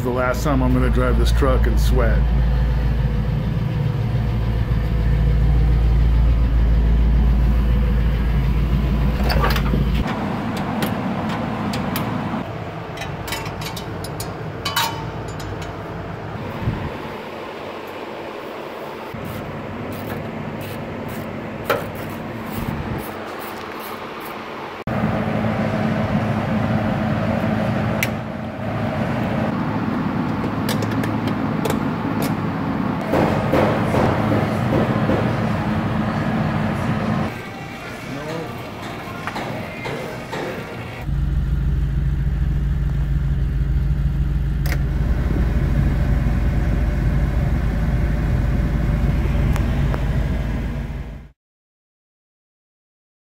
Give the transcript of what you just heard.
is the last time I'm gonna drive this truck and sweat.